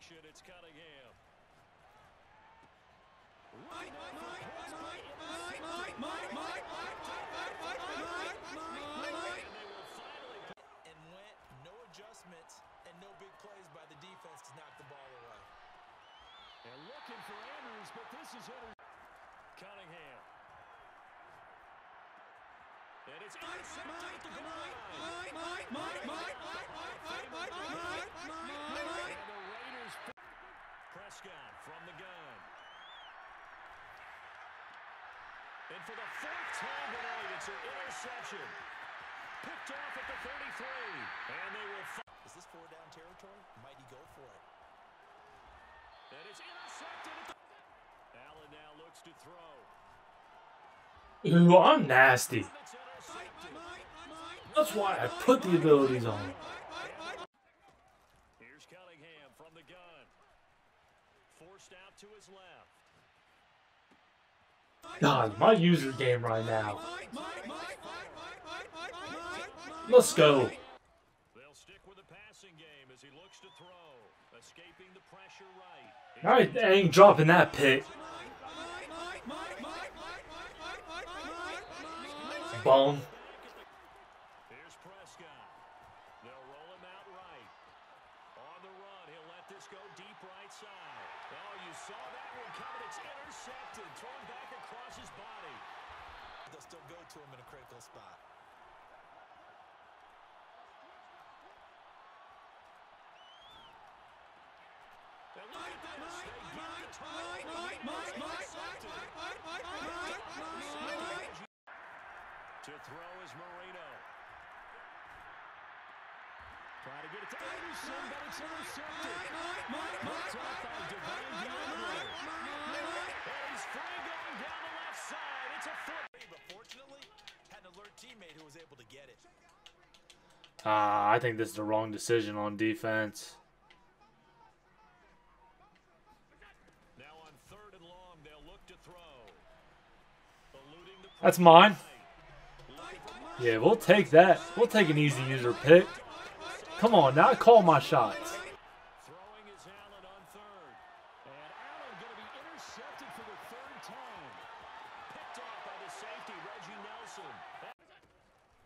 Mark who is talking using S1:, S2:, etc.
S1: action. It's Cunningham.
S2: and went no adjustments and no big plays by the defense to knock the ball away.
S1: They're looking for Andrews, but this is inter Cunningham. And it's intercepted at the goal line. And the Raiders. Prescott from the gun. And for the fourth time tonight, it's an interception. Picked off at the 33. And they will.
S2: Is this four down territory? Might he go for it?
S1: And it's intercepted at the... Allen now looks to throw.
S3: Ooh, I'm nasty. That's why I put the abilities on.
S1: Here's Cunningham from the gun. Forced out to his left.
S3: God, my user game right now. Let's go.
S1: They'll stick with the passing game as he looks to throw. Escaping the pressure right.
S3: Alright, I ain't dropping that pick. Bone.
S2: To him in a critical spot.
S1: And look at this. They get the time. To throw is Marino. Trying to get it to Anderson, but it's intercepted. Picked off by Divine Deablo. And he's free going down the left side. It's a foot.
S2: But fortunately, had an alert teammate who was able to get it.
S3: Ah, I think this is the wrong decision on defense.
S1: Now on third and long, they'll look to throw.
S3: That's mine. Yeah, we'll take that. We'll take an easy user pick. Come on, now call my shots.